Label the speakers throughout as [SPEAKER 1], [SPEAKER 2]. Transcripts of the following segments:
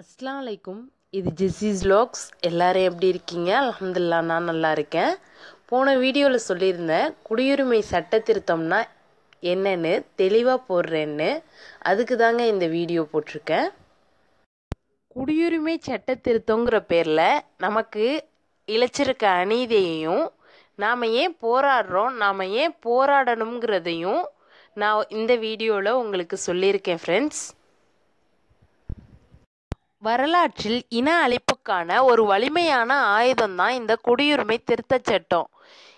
[SPEAKER 1] அஸ்லாம் இது ஜெஸீஸ் லாக்ஸ் எல்லாரும் எப்படி இருக்கீங்க? அலமதுல்லா நான் நல்லா இருக்கேன். போன வீடியோவில் சொல்லியிருந்தேன் குடியுரிமை சட்ட திருத்தம்னா என்னன்னு தெளிவாக போடுறேன்னு. அதுக்கு தாங்க இந்த வீடியோ போட்டிருக்கேன். குடியுரிமை சட்ட திருத்தங்கிற பேரில் நமக்கு இழைச்சிருக்க அநீதியையும் நாம் ஏன் போராடுறோம் நாம் ஏன் போராடணுங்கிறதையும் நான் இந்த வீடியோவில் உங்களுக்கு சொல்லியிருக்கேன் ஃப்ரெண்ட்ஸ் வரலாற்றில் இன அழிப்புக்கான ஒரு வலிமையான ஆயுதம்தான் இந்த குடியுரிமை திருத்தச் சட்டம்.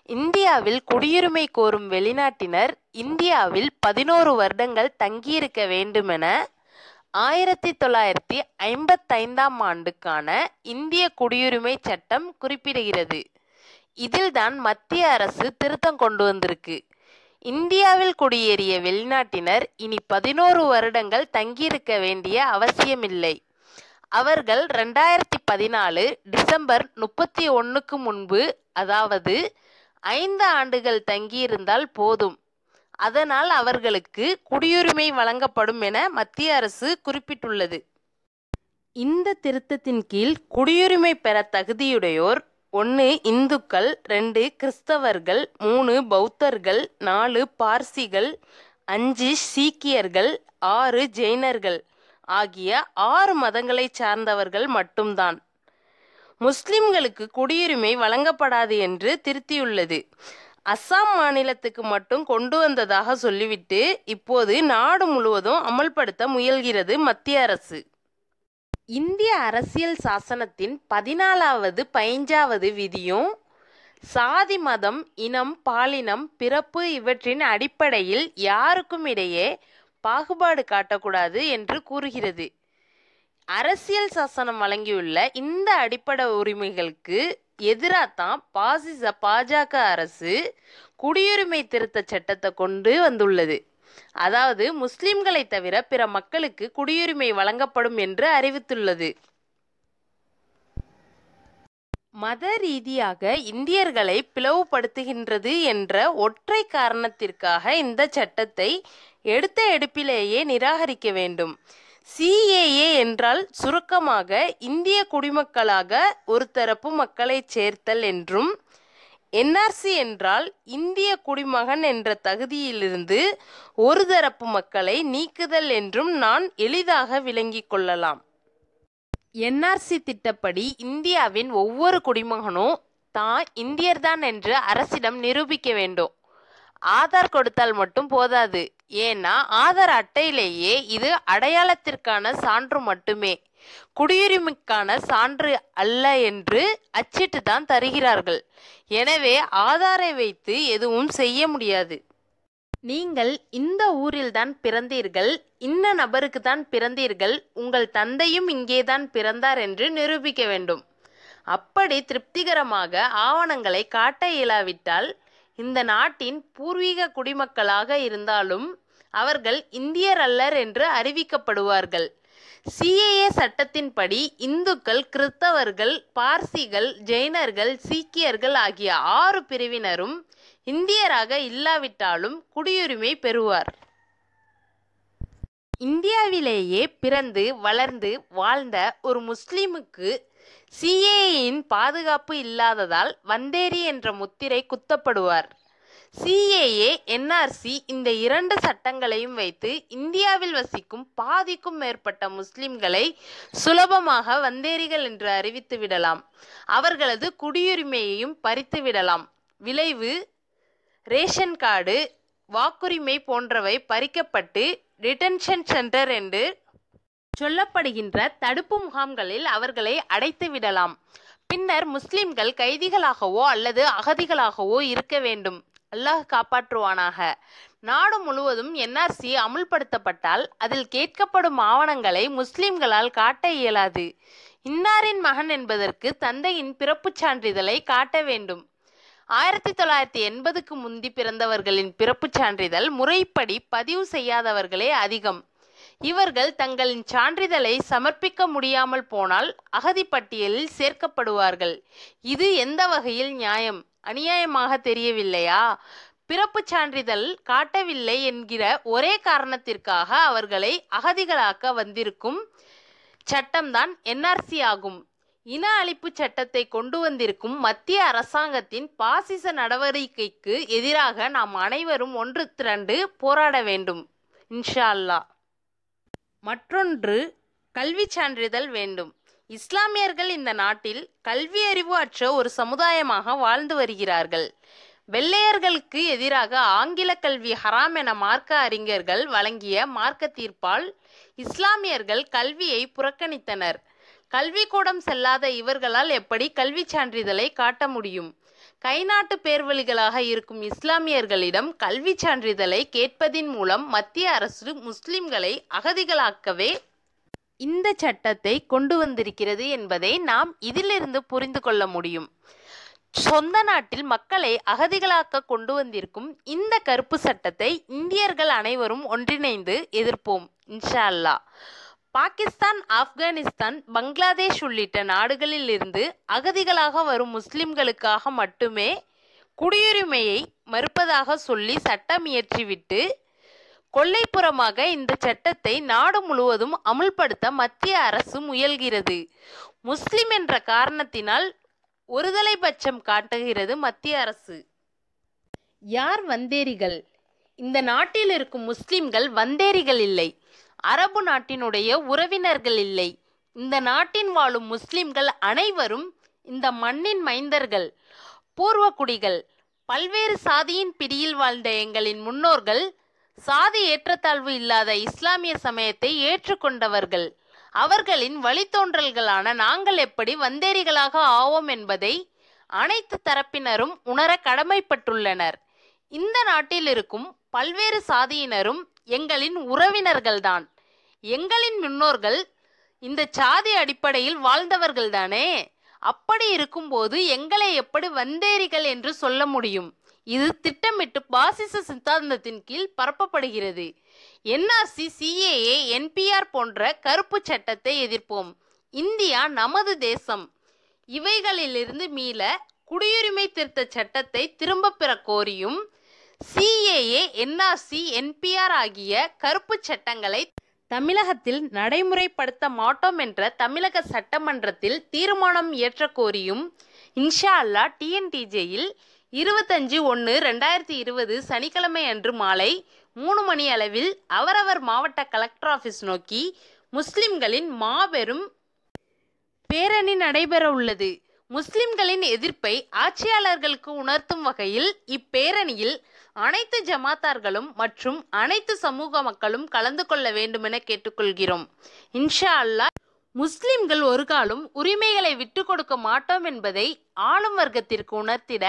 [SPEAKER 1] இந்தியாவில் குடியுரிமை கோரும் வெளிநாட்டினர் இந்தியாவில் பதினோரு வருடங்கள் தங்கியிருக்க வேண்டுமென ஆயிரத்தி தொள்ளாயிரத்தி ஐம்பத்தைந்தாம் ஆண்டுக்கான இந்திய குடியுரிமை சட்டம் குறிப்பிடுகிறது. இதில்தான் மத்திய அரசு திருத்தம் கொண்டு வந்திருக்கு. இந்தியாவில் குடியேறிய வெளிநாட்டினர் இனி பதினோரு வருடங்கள் தங்கியிருக்க வேண்டிய அவசியமில்லை. அவர்கள் ரெண்டாயிரத்தி பதினாலு டிசம்பர் முப்பத்தி ஒன்றுக்கு முன்பு அதாவது ஐந்து ஆண்டுகள் தங்கியிருந்தால் போதும். அதனால் அவர்களுக்கு குடியுரிமை வழங்கப்படும் என மத்திய அரசு குறிப்பிட்டுள்ளது. இந்த திருத்தத்தின் கீழ் குடியுரிமை பெற தகுதியுடையோர் ஒன்று இந்துக்கள் ரெண்டு கிறிஸ்தவர்கள் மூணு பௌத்தர்கள் நாலு பார்சிகள் அஞ்சு சீக்கியர்கள் ஆறு ஜெயினர்கள். ஆகிய ஆறு மதங்களை சார்ந்தவர்கள் மட்டும்தான். முஸ்லிம்களுக்கு குடியுரிமை வழங்கப்படாது என்று திருத்தியுள்ளது. அஸ்ஸாம் மாநிலத்துக்கு மட்டும் கொண்டு வந்ததாக சொல்லிவிட்டு இப்போது நாடு முழுவதும் அமல்படுத்த முயல்கிறது மத்திய அரசு. இந்திய அரசியல் சாசனத்தின் பதினாலாவது பதினஞ்சாவது விதியும் சாதி மதம் இனம் பாலினம் பிறப்பு இவற்றின் அடிப்படையில் யாருக்கும் இடையே பாகுபாடு காட்டக்கூடாது என்று கூறுகிறது. அரசியல் சாசனம் வழங்கியுள்ள இந்த அடிப்படை உரிமைகளுக்கு எதிராக தான் பாசிச பாஜக அரசு குடியுரிமை திருத்த சட்டத்தை கொண்டு வந்துள்ளது. அதாவது முஸ்லிம்களை தவிர பிற மக்களுக்கு குடியுரிமை வழங்கப்படும் என்று அறிவித்துள்ளது. மத ரீதியாக இந்தியர்களை பிளவுபடுத்துகின்றது என்ற ஒற்றை காரணத்திற்காக இந்த சட்டத்தை எடுத்த எடுப்பிலேயே நிராகரிக்க வேண்டும். சிஏஏ என்றால் சுருக்கமாக இந்திய குடிமக்களாக ஒரு தரப்பு மக்களை சேர்த்தல் என்றும் என்ஆர்சி என்றால் இந்திய குடிமகன் என்ற தகுதியிலிருந்து ஒரு தரப்பு மக்களை நீக்குதல் என்றும் நான் எளிதாக விளங்கிக் கொள்ளலாம். என்ஆர்சி திட்டப்படி இந்தியாவின் ஒவ்வொரு குடிமகனும் தான் இந்தியர்தான் என்று அரசிடம் நிரூபிக்க வேண்டும். ஆதார் கொடுத்தால் மட்டும் போதாது. ஏன்னா ஆதார் அட்டையிலேயே இது அடையாளத்திற்கான சான்று மட்டுமே. குடியுரிமைக்கான சான்று அல்ல என்று அச்சிட்டு தான் தருகிறார்கள். எனவே ஆதாரை வைத்து எதுவும் செய்ய முடியாது. நீங்கள் இந்த ஊரில்தான் பிறந்தீர்கள் இந்த நபருக்கு தான் பிறந்தீர்கள் உங்கள் தந்தையும் இங்கேதான் பிறந்தார் என்று நிரூபிக்க வேண்டும். அப்படி திருப்திகரமாக ஆவணங்களை காட்ட இயலாவிட்டால் இந்த நாட்டின் பூர்வீக குடிமக்களாக இருந்தாலும் அவர்கள் இந்தியர் அல்லர் என்று அறிவிக்கப்படுவார்கள். சிஏஏ சட்டத்தின்படி இந்துக்கள் கிறிஸ்தவர்கள் பார்சிகள் ஜெயினர்கள் சீக்கியர்கள் ஆகிய ஆறு பிரிவினரும் இந்தியராக இல்லாவிட்டாலும் குடியுரிமை பெறுவார். இந்தியாவிலேயே பிறந்து வளர்ந்து வாழ்ந்த ஒரு முஸ்லிமுக்கு சிஏயின் பாதுகாப்பு இல்லாததால் வந்தேரி என்ற முத்திரை குத்தப்படுவார். சிஏஏ என்ஆர்சி இந்த இரண்டு சட்டங்களையும் வைத்து இந்தியாவில் வசிக்கும் பாதிக்கும் மேற்பட்ட முஸ்லிம்களை சுலபமாக வந்தேரிகள் என்று அறிவித்து விடலாம். அவர்களது குடியுரிமையையும் பறித்து விடலாம். விளைவு ரேஷன் கார்டு வாக்குரிமை போன்றவை பறிக்கப்பட்டு டிடென்ஷன் சென்டர் என்று சொல்லப்படுகின்ற தடுப்பு முகாம்களில் அவர்களை அடைத்து விடலாம். பின்னர் முஸ்லிம்கள் கைதிகளாகவோ அல்லது அகதிகளாகவோ இருக்க வேண்டும். அல்லாஹ் காப்பாற்றுவானாக. நாடு முழுவதும் என்ஆர்சி அமுல்படுத்தப்பட்டால் அதில் கேட்கப்படும் ஆவணங்களை முஸ்லிம்களால் காட்ட இயலாது. இன்னாரின் மகன் என்பதற்கு தந்தையின் பிறப்புச் சான்றிதழை காட்ட வேண்டும். ஆயிரத்தி தொள்ளாயிரத்தி எண்பதுக்கு முந்தி பிறந்தவர்களின் பிறப்புச் சான்றிதழ் முறைப்படி பதிவு செய்யாதவர்களே அதிகம். இவர்கள் தங்களின் சான்றிதழை சமர்ப்பிக்க முடியாமல் போனால் அகதி பட்டியலில் சேர்க்கப்படுவார்கள். இது எந்த வகையில் நியாயம்? அநியாயமாக தெரியவில்லையா? பிறப்புச் சான்றிதழ் காட்டவில்லை என்கிற ஒரே காரணத்திற்காக அவர்களை அகதிகளாக்க வந்திருக்கும் சட்டம்தான் என்ஆர்சி ஆகும். இன அழிப்பு சட்டத்தை கொண்டு வந்திருக்கும் மத்திய அரசாங்கத்தின் பாசிச நடவடிக்கைக்கு எதிராக நாம் அனைவரும் ஒன்று திரண்டு போராட வேண்டும். இன்ஷா அல்லாஹ். மற்றொன்று கல்வி சான்றிதழ் வேண்டும். இஸ்லாமியர்கள் இந்த நாட்டில் கல்வி அறிவு அற்ற ஒரு சமுதாயமாக வாழ்ந்து வருகிறார்கள். வெள்ளையர்களுக்கு எதிராக ஆங்கில கல்வி ஹராம் என மார்க்க அறிஞர்கள் வழங்கிய மார்க்க தீர்ப்பால் இஸ்லாமியர்கள் கல்வியை புறக்கணித்தனர். கல்விக்கூடம் செல்லாத இவர்களால் எப்படி கல்வி சான்றிதழை காட்ட முடியும்? கைநாட்டு பேர்வழிகளாக இருக்கும் இஸ்லாமியர்களிடம் கல்வி சான்றிதழை கேட்பதின் மூலம் மத்திய அரசு முஸ்லிம்களை அகதிகளாக்கவே இந்த சட்டத்தை கொண்டு வந்திருக்கிறது என்பதை நாம் இதிலிருந்து புரிந்து கொள்ள முடியும். சொந்த நாட்டில் மக்களை அகதிகளாக்க கொண்டு வந்திருக்கும் இந்த கருப்பு சட்டத்தை இந்தியர்கள் அனைவரும் ஒன்றிணைந்து எதிர்ப்போம். இன்ஷா அல்லாஹ். பாகிஸ்தான் ஆப்கானிஸ்தான் பங்களாதேஷ் உள்ளிட்ட நாடுகளில் இருந்து அகதிகளாக வரும் முஸ்லிம்களுக்காக மட்டுமே குடியுரிமையை மறுப்பதாக சொல்லி சட்டம் இயற்றிவிட்டு கொள்ளைப்புறமாக இந்த சட்டத்தை நாடு முழுவதும் அமுல்படுத்த மத்திய அரசு முயல்கிறது. முஸ்லிம் என்ற காரணத்தினால் ஒருதலை பட்சம் காட்டுகிறது மத்திய அரசு. யார் வந்தேரிகள்? இந்த நாட்டில் இருக்கும் முஸ்லிம்கள் வந்தேரிகள் இல்லை. அரபு நாட்டினுடைய உறவினர்கள் இல்லை. இந்த நாட்டின் வாழும் முஸ்லிம்கள் அனைவரும் இந்த மண்ணின் மைந்தர்கள். பூர்வக்குடிகள் பல்வேறு சாதியின் பிடியில் வாழ்ந்த எங்களின் முன்னோர்கள் சாதி ஏற்றத்தாழ்வு இல்லாத இஸ்லாமிய சமயத்தை ஏற்றுக்கொண்டவர்கள். அவர்களின் வழித்தோன்றல்களான நாங்கள் எப்படி வந்தேரிகளாக ஆவோம் என்பதை அனைத்து தரப்பினரும் உணர கடமைப்பட்டுள்ளனர். இந்த நாட்டில் இருக்கும் பல்வேறு சாதியினரும் எங்களின் உறவினர்கள்தான். எங்களின் முன்னோர்கள் இந்த சாதி அடிப்படையில் வாழ்ந்தவர்கள் தானே அப்படி இருக்கும்போது எங்களை எப்படி வந்தேரிகள் என்று சொல்ல முடியும்? இது திட்டமிட்டு பாசிச சித்தாந்தத்தின் கீழ் பரப்பப்படுகிறது. என்ஆர்சி சிஏஏ என்பிஆர் போன்ற கருப்பு சட்டத்தை எதிர்ப்போம். இந்தியா நமது தேசம். இவைகளிலிருந்து மீள குடியுரிமை திருத்த சட்டத்தை திரும்பப் பெற கோரியும் சிஏஏ என்ஆர்சி என்பிஆர் ஆகிய கருப்பு சட்டங்களை தமிழகத்தில் நடைமுறைப்படுத்த மாட்டோம் என்ற தமிழக சட்டமன்றத்தில் தீர்மானம் இயற்ற கோரியும் இன்ஷா அல்லா டிஎன்டிஜேயில் இருபத்தஞ்சு ஒன்று ரெண்டாயிரத்தி இருபது சனிக்கிழமை அன்று மாலை மூணு மணி அளவில் அவரவர் மாவட்ட கலெக்டர் ஆஃபீஸ் நோக்கி முஸ்லிம்களின் மாபெரும் பேரணி நடைபெற உள்ளது. முஸ்லிம்களின் எதிர்ப்பை ஆட்சியாளர்களுக்கு உணர்த்தும் வகையில் இப்பேரணியில் அனைத்து ஜமாத்தார்களும் மற்றும் அனைத்து சமூக மக்களும் கலந்து கொள்ள வேண்டுமென கேட்டுக்கொள்கிறோம். இன்ஷா அல்லாஹ் முஸ்லிம்கள் ஒரு காலம் உரிமைகளை விட்டு கொடுக்க மாட்டோம் என்பதை ஆளும் வர்க்கத்திற்கு உணர்த்திட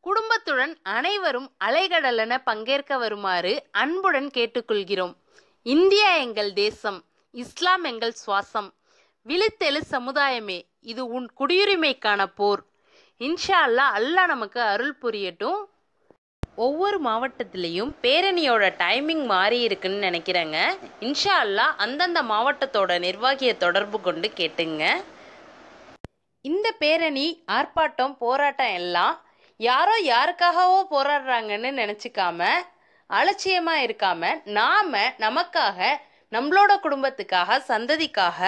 [SPEAKER 1] குடும்பத்துடன் அனைவரும் அலைகடலென பங்கேற்க வருமாறு அன்புடன் கேட்டுக்கொள்கிறோம். இந்தியா எங்கள் தேசம் இஸ்லாம் எங்கள் சுவாசம். விழித்தெழு சமுதாயமே இது உன் குடியுரிமைக்கான போர். இன்ஷா அல்லா அல்லாஹ் நமக்கு அருள் புரியட்டும். ஒவ்வொரு மாவட்டத்திலையும் பேரணியோட டைமிங் மாறி இருக்குன்னு நினைக்கிறேங்க. இன்ஷா அல்லாஹ் அந்தந்த மாவட்டத்தோட நிர்வாகியை தொடர்பு கொண்டு கேட்டுங்க. இந்த பேரணி ஆர்ப்பாட்டம் போராட்டம் எல்லாம் யாரோ யாருக்காகவோ போராடுறாங்கன்னு நினச்சிக்காம அலட்சியமாக இருக்காம நாம் நமக்காக நம்மளோட குடும்பத்துக்காக சந்ததிக்காக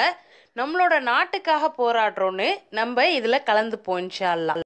[SPEAKER 1] நம்மளோட நாட்டுக்காக போராடுறோன்னு நம்ம இதில் கலந்து இன்ஷா அல்லாஹ்